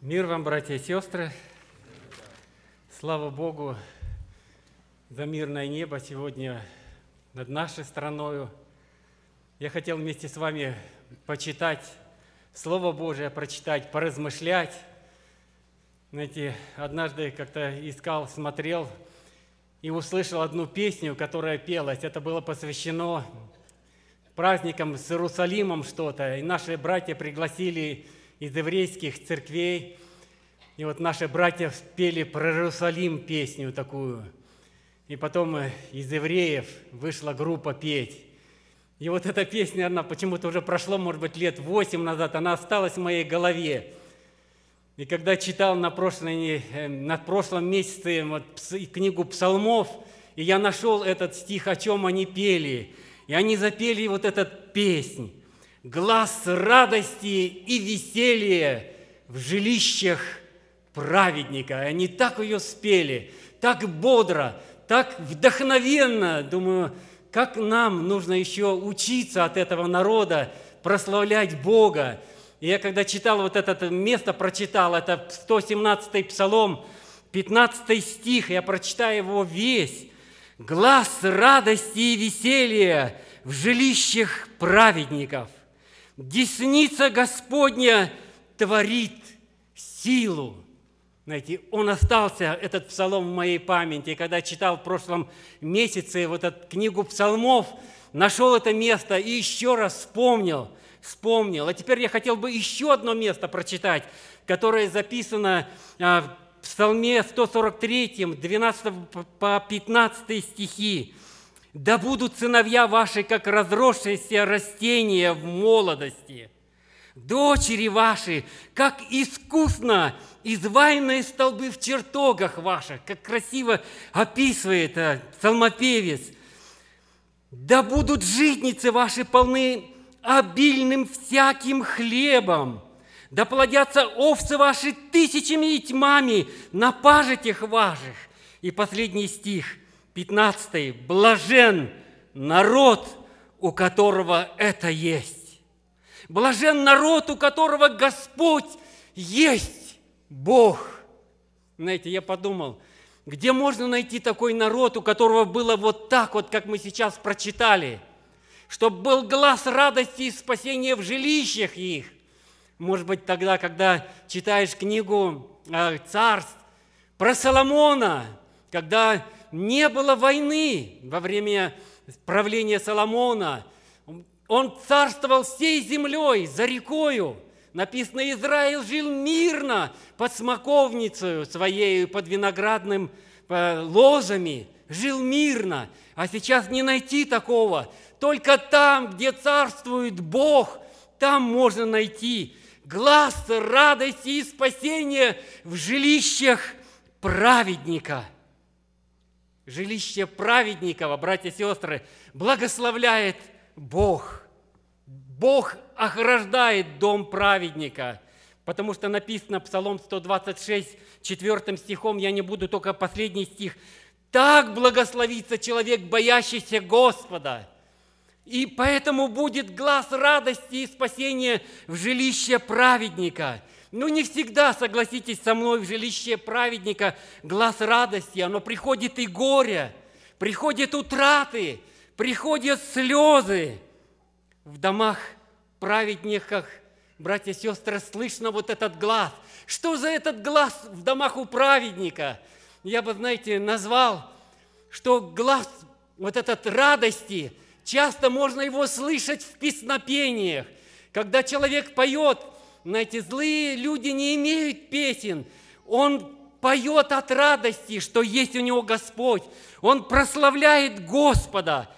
Мир вам, братья и сестры! Слава Богу за мирное небо сегодня над нашей страною. Я хотел вместе с вами почитать Слово Божие, прочитать, поразмышлять. Знаете, однажды как-то искал, смотрел и услышал одну песню, которая пелась. Это было посвящено праздникам с Иерусалимом что-то. И наши братья пригласили из еврейских церквей. И вот наши братья спели про Иерусалим песню такую. И потом э, из евреев вышла группа петь. И вот эта песня, она почему-то уже прошло, может быть, лет восемь назад, она осталась в моей голове. И когда читал на, прошлой, э, на прошлом месяце вот, книгу псалмов, и я нашел этот стих, о чем они пели. И они запели вот этот песнь глаз радости и веселья в жилищах праведника. Они так ее спели, так бодро, так вдохновенно. Думаю, как нам нужно еще учиться от этого народа, прославлять Бога. И я когда читал вот это место, прочитал, это 117-й псалом, 15 стих, я прочитаю его весь. «Глаз радости и веселья в жилищах праведников, Десница Господня творит силу. Знаете, он остался, этот псалом в моей памяти. Когда читал в прошлом месяце вот эту книгу псалмов, нашел это место и еще раз вспомнил, вспомнил. А теперь я хотел бы еще одно место прочитать, которое записано а, в Псалме 143, 12 по 15 стихи. Да будут сыновья ваши, как разросшиеся растения в молодости, дочери ваши, как искусно изваянные столбы в чертогах ваших, как красиво описывает э, псалмопевец. Да будут житницы ваши полны обильным всяким хлебом, да плодятся овцы ваши тысячами и тьмами на пажитях ваших. И последний стих – 15. Блажен народ, у которого это есть. Блажен народ, у которого Господь есть Бог. Знаете, я подумал, где можно найти такой народ, у которого было вот так вот, как мы сейчас прочитали, чтобы был глаз радости и спасения в жилищах их. Может быть, тогда, когда читаешь книгу э, царств про Соломона, когда не было войны во время правления Соломона. Он царствовал всей землей, за рекою. Написано, Израиль жил мирно под смоковницей своей, под виноградным э, ложами. Жил мирно. А сейчас не найти такого. Только там, где царствует Бог, там можно найти глаз радости и спасения в жилищах праведника – жилище праведникова, братья и сестры, благословляет Бог. Бог охраждает дом праведника, потому что написано Псалом 126, 4 стихом, я не буду только последний стих, «Так благословится человек, боящийся Господа». И поэтому будет глаз радости и спасения в жилище праведника – ну, не всегда, согласитесь со мной, в жилище праведника глаз радости, оно приходит и горе, приходят утраты, приходят слезы. В домах праведниках, братья и сестры, слышно вот этот глаз. Что за этот глаз в домах у праведника? Я бы, знаете, назвал, что глаз вот этот радости, часто можно его слышать в песнопениях. Когда человек поет – знаете, злые люди не имеют песен. Он поет от радости, что есть у него Господь. Он прославляет Господа.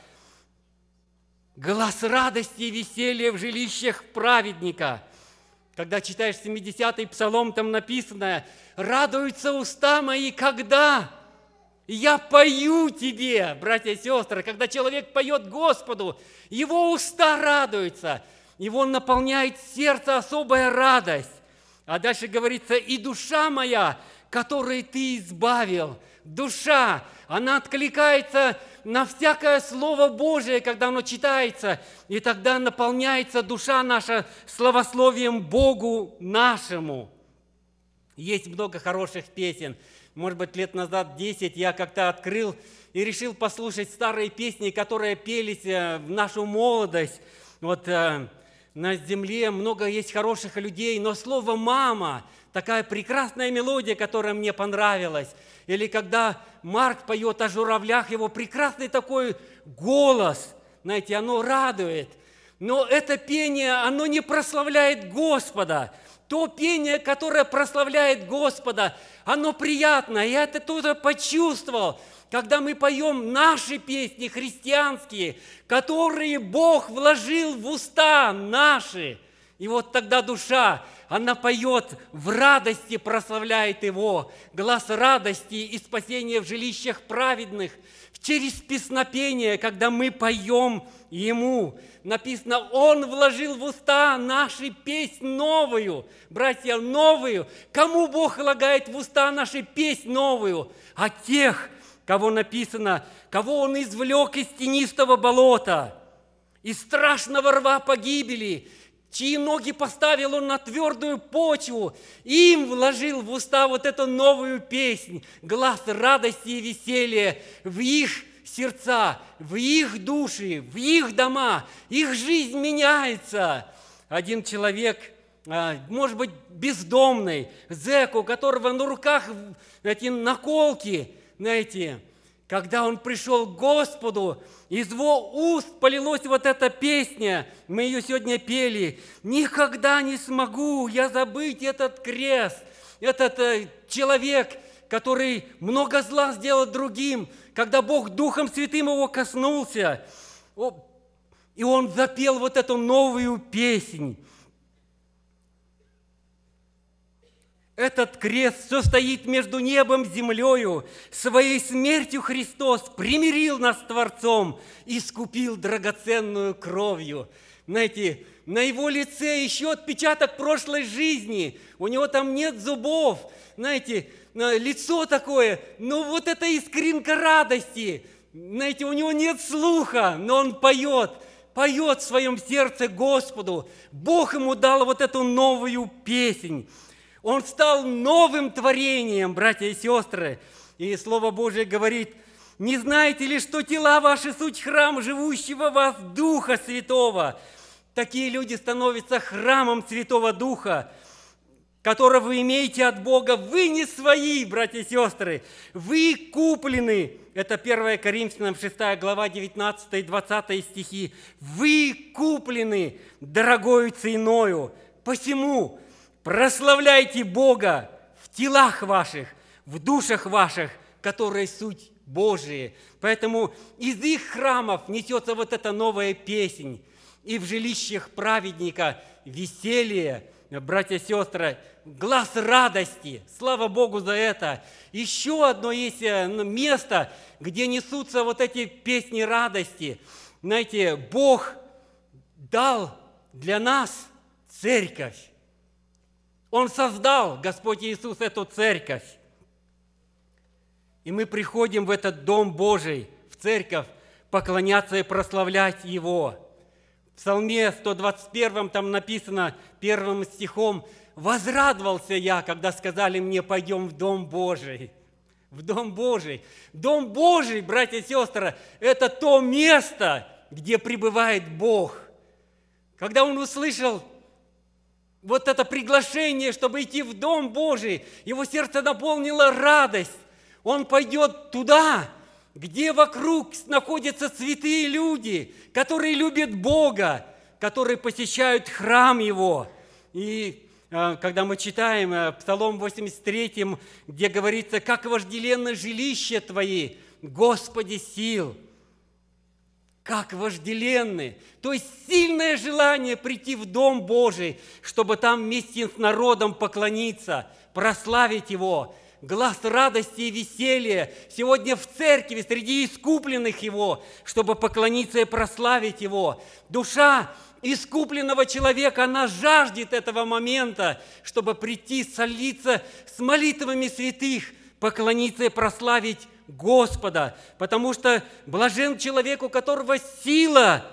Глаз радости и веселья в жилищах праведника. Когда читаешь 70-й псалом, там написано, «Радуются уста мои, когда?» Я пою тебе, братья и сестры, когда человек поет Господу, его уста радуются – его наполняет сердце особая радость. А дальше говорится, и душа моя, которой ты избавил, душа, она откликается на всякое Слово Божие, когда оно читается, и тогда наполняется душа наша словословием Богу нашему. Есть много хороших песен. Может быть, лет назад 10 я как-то открыл и решил послушать старые песни, которые пелись э, в нашу молодость. Вот э, на земле много есть хороших людей, но слово «мама» – такая прекрасная мелодия, которая мне понравилась. Или когда Марк поет о журавлях, его прекрасный такой голос, знаете, оно радует. Но это пение, оно не прославляет Господа. То пение, которое прославляет Господа, оно приятно. Я это тоже почувствовал когда мы поем наши песни христианские, которые Бог вложил в уста наши. И вот тогда душа, она поет в радости, прославляет Его, глаз радости и спасения в жилищах праведных, через песнопение, когда мы поем Ему. Написано, Он вложил в уста наши песнь новую, братья, новую. Кому Бог влагает в уста наши песнь новую? А тех, кого написано, кого Он извлек из тенистого болота, из страшного рва погибели, чьи ноги поставил Он на твердую почву, им вложил в уста вот эту новую песнь, глаз радости и веселья в их сердца, в их души, в их дома. Их жизнь меняется. Один человек, а, может быть, бездомный, зэк, у которого на руках эти наколки – знаете, когда он пришел к Господу, из его уст полилась вот эта песня, мы ее сегодня пели, «Никогда не смогу я забыть этот крест, этот э, человек, который много зла сделал другим, когда Бог Духом Святым его коснулся». И он запел вот эту новую песнь. Этот крест все стоит между небом и землею. Своей смертью Христос примирил нас с Творцом и скупил драгоценную кровью. Знаете, на его лице еще отпечаток прошлой жизни. У него там нет зубов. Знаете, лицо такое, но вот это искринка радости. Знаете, у него нет слуха, но он поет поет в своем сердце Господу. Бог ему дал вот эту новую песнь. Он стал новым творением, братья и сестры. И Слово Божие говорит, не знаете ли, что тела ваши суть храм живущего вас Духа Святого? Такие люди становятся храмом Святого Духа, которого вы имеете от Бога. Вы не свои, братья и сестры. Вы куплены. Это 1 Коринфянам 6 глава 19 и 20 стихи. Вы куплены дорогою ценою. Посему прославляйте Бога в телах ваших, в душах ваших, которые суть Божие. Поэтому из их храмов несется вот эта новая песнь. И в жилищах праведника веселье, братья и сестры, глаз радости. Слава Богу за это. Еще одно есть э, место, где несутся вот эти песни радости. Знаете, Бог дал для нас церковь. Он создал, Господь Иисус, эту церковь. И мы приходим в этот Дом Божий, в церковь, поклоняться и прославлять Его. В Псалме 121 там написано первым стихом «Возрадовался я, когда сказали мне, пойдем в Дом Божий». В Дом Божий. Дом Божий, братья и сестры, это то место, где пребывает Бог. Когда он услышал вот это приглашение, чтобы идти в Дом Божий, его сердце наполнило радость. Он пойдет туда, где вокруг находятся святые люди, которые любят Бога, которые посещают храм Его. И а, когда мы читаем э, Псалом 83, где говорится, «Как вожделенно жилище Твои, Господи сил!» Как вожделенны. То есть сильное желание прийти в Дом Божий, чтобы там вместе с народом поклониться, прославить Его. Глаз радости и веселья сегодня в церкви, среди искупленных Его, чтобы поклониться и прославить Его. Душа искупленного человека, она жаждет этого момента, чтобы прийти, солиться с молитвами святых, поклониться и прославить Господа, потому что блажен человек, у которого сила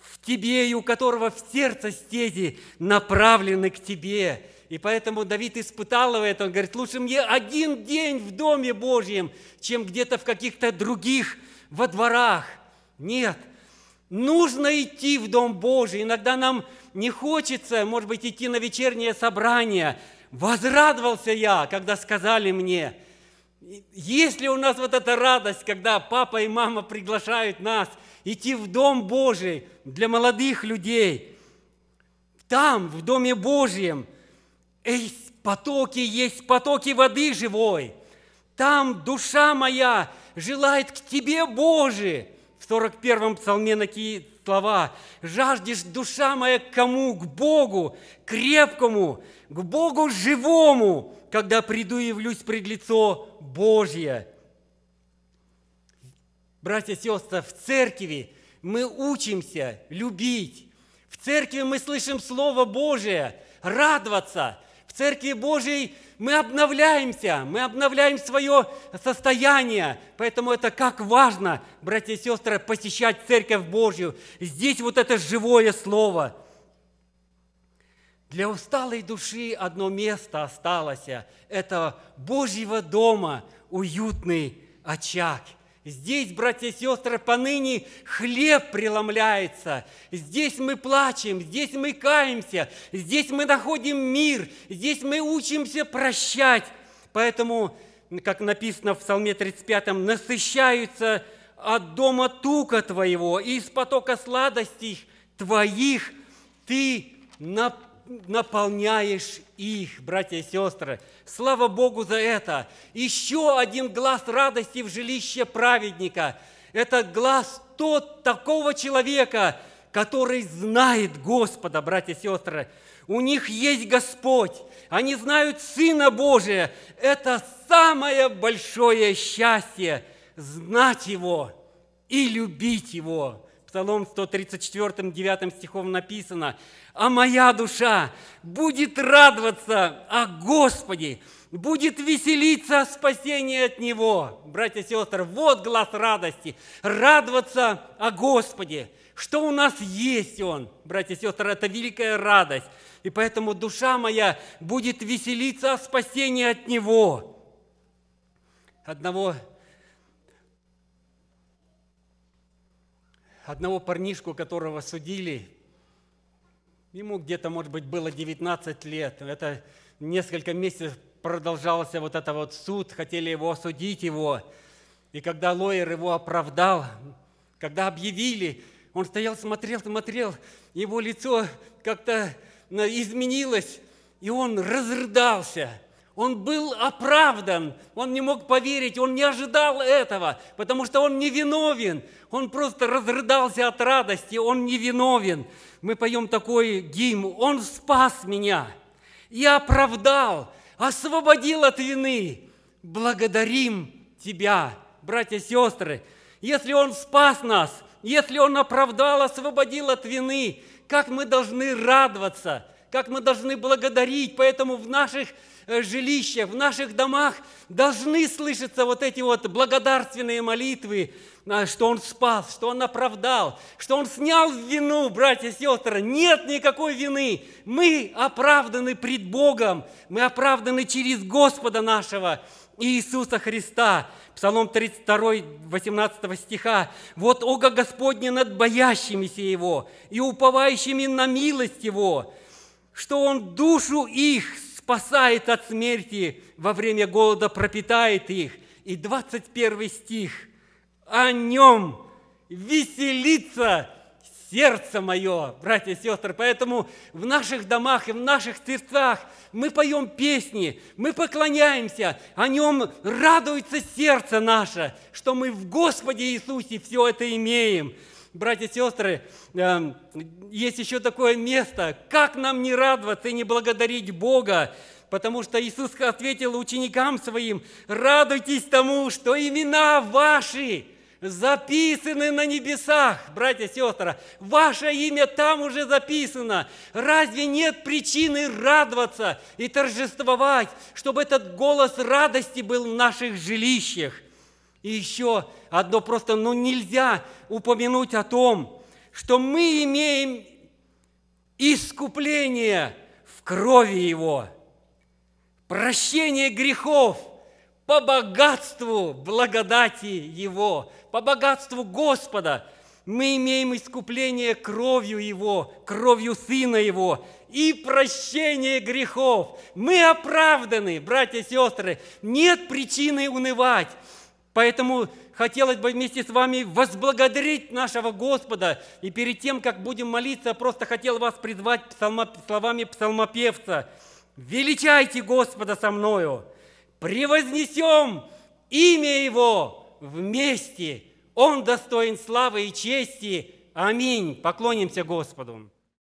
в тебе и у которого в сердце стези направлены к тебе. И поэтому Давид испытал это. Он говорит, лучше мне один день в Доме Божьем, чем где-то в каких-то других во дворах. Нет, нужно идти в Дом Божий. Иногда нам не хочется, может быть, идти на вечернее собрание. Возрадовался я, когда сказали мне, есть ли у нас вот эта радость, когда папа и мама приглашают нас идти в Дом Божий для молодых людей? Там, в Доме Божьем, есть потоки, есть потоки воды живой. Там душа моя желает к Тебе, Боже. В 41-м псалме такие слова. «Жаждешь, душа моя, к кому? К Богу, крепкому, к Богу живому, когда приду и явлюсь пред лицо Божье». Братья и сестры, в церкви мы учимся любить. В церкви мы слышим Слово Божие, радоваться. В Церкви Божьей мы обновляемся, мы обновляем свое состояние. Поэтому это как важно, братья и сестры, посещать Церковь Божью. Здесь вот это живое Слово. Для усталой души одно место осталось. Это Божьего дома уютный очаг – Здесь, братья и сестры, поныне хлеб преломляется. Здесь мы плачем, здесь мы каемся, здесь мы находим мир, здесь мы учимся прощать. Поэтому, как написано в Псалме 35, насыщаются от дома тука Твоего, и из потока сладостей Твоих Ты наполняешь наполняешь их, братья и сестры. Слава Богу за это. Еще один глаз радости в жилище праведника. Это глаз тот такого человека, который знает Господа, братья и сестры. У них есть Господь. Они знают Сына Божия. Это самое большое счастье – знать Его и любить Его. Псалом 134, 9 стихом написано, «А моя душа будет радоваться о Господе, будет веселиться о спасении от Него». Братья и сестры, вот глаз радости – радоваться о Господе. Что у нас есть Он, братья и сестры, это великая радость. И поэтому душа моя будет веселиться о спасении от Него. Одного одного парнишку, которого судили, ему где-то, может быть, было 19 лет. Это несколько месяцев продолжался вот это вот суд, хотели его осудить его. И когда лоер его оправдал, когда объявили, он стоял, смотрел, смотрел, его лицо как-то изменилось, и он разрыдался – он был оправдан, он не мог поверить, он не ожидал этого, потому что он не виновен. Он просто разрыдался от радости, он не виновен. Мы поем такой гимн, он спас меня и оправдал, освободил от вины. Благодарим Тебя, братья и сестры. Если Он спас нас, если Он оправдал, освободил от вины, как мы должны радоваться, как мы должны благодарить. Поэтому в наших жилищах, в наших домах должны слышаться вот эти вот благодарственные молитвы, а, что Он спас, что Он оправдал, что Он снял вину, братья и сестры. Нет никакой вины. Мы оправданы пред Богом, мы оправданы через Господа нашего Иисуса Христа. Псалом 32, 18 стиха. «Вот ого Господне над боящимися Его и уповающими на милость Его, что Он душу их спасает от смерти, во время голода пропитает их. И 21 стих. О нем веселится сердце мое, братья и сестры. Поэтому в наших домах и в наших сердцах мы поем песни, мы поклоняемся, о нем радуется сердце наше, что мы в Господе Иисусе все это имеем. Братья и сестры, эм, есть еще такое место, как нам не радоваться и не благодарить Бога, потому что Иисус ответил ученикам своим, радуйтесь тому, что имена ваши записаны на небесах, братья и сестры. Ваше имя там уже записано. Разве нет причины радоваться и торжествовать, чтобы этот голос радости был в наших жилищах? И еще одно просто, ну нельзя упомянуть о том, что мы имеем искупление в крови Его. прощение грехов по богатству благодати Его, по богатству Господа. Мы имеем искупление кровью Его, кровью Сына Его и прощение грехов. Мы оправданы, братья и сестры. Нет причины унывать. Поэтому хотелось бы вместе с вами возблагодарить нашего Господа. И перед тем, как будем молиться, просто хотел вас призвать словами псалмопевца. «Величайте Господа со мною, превознесем имя Его вместе. Он достоин славы и чести. Аминь. Поклонимся Господу.